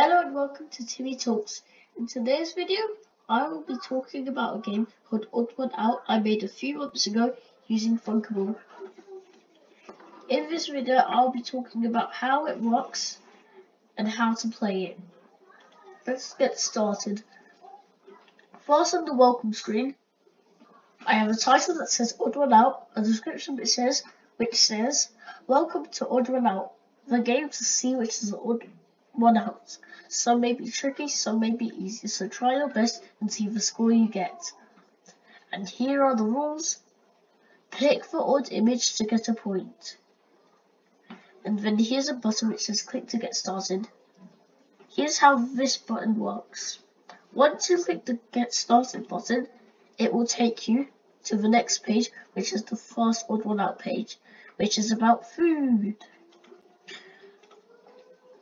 Hello and welcome to Timi Talks. In today's video, I will be talking about a game called Odd One Out I made a few months ago using Thunkable. In this video, I'll be talking about how it works and how to play it. Let's get started. First on the welcome screen, I have a title that says Odd One Out, a description which says, which says, Welcome to Odd One Out, the game to see which is odd one out. Some may be tricky, some may be easy, so try your best and see the score you get. And here are the rules. Click the odd image to get a point. And then here's a button which says click to get started. Here's how this button works. Once you click the get started button, it will take you to the next page, which is the first odd one out page, which is about food.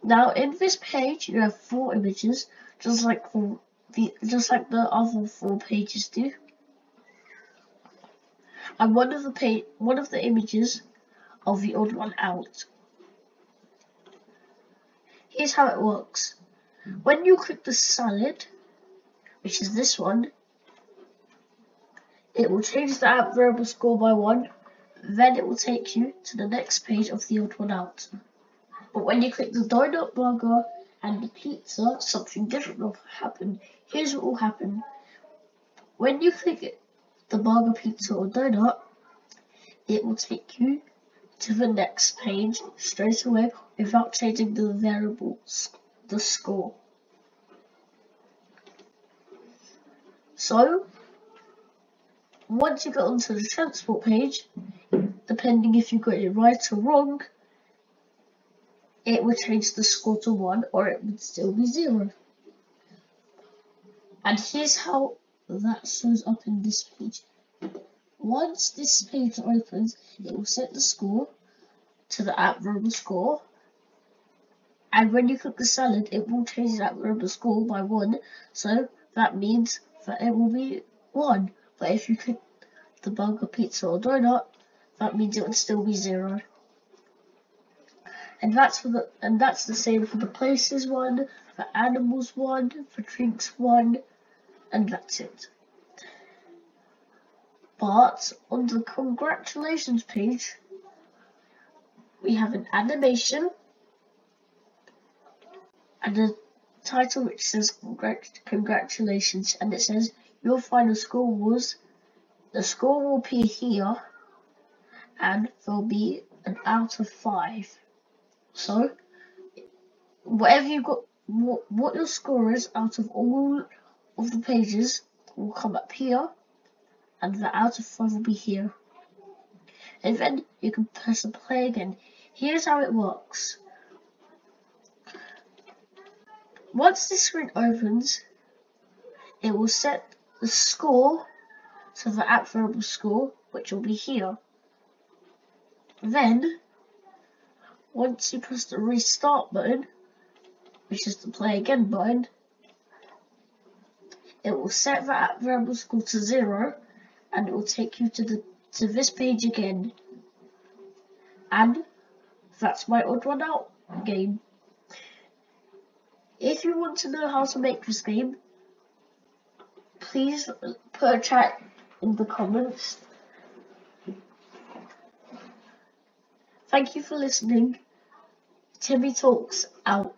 Now in this page you have four images, just like the, just like the other four pages do. And one of the page one of the images of the odd one out. Here's how it works. When you click the salad, which is this one, it will change the app variable score by one, then it will take you to the next page of the odd one out. But when you click the donut burger and the pizza, something different will happen. Here's what will happen. When you click the burger, pizza or donut, it will take you to the next page straight away without changing the variables, the score. So, once you get onto the transport page, depending if you got it right or wrong, it would change the score to 1 or it would still be 0. And here's how that shows up in this page. Once this page opens, it will set the score to the app variable score. And when you click the salad, it will change that variable score by 1. So that means that it will be 1. But if you click the burger, pizza or donut, that means it would still be 0 and that's for the and that's the same for the places one, for animals one, for drinks one, and that's it. But on the congratulations page, we have an animation and a title which says congratulations and it says your final score was the score will appear here and there'll be an out of five. So, whatever you got, what, what your score is out of all of the pages will come up here, and the out of five will be here. And then you can press and play again. Here's how it works. Once the screen opens, it will set the score to the app variable score, which will be here. Then once you press the restart button, which is the play again button, it will set that variable score to zero and it will take you to the to this page again. And that's my odd one out game. If you want to know how to make this game, please put a chat in the comments. Thank you for listening. Timi Talks out.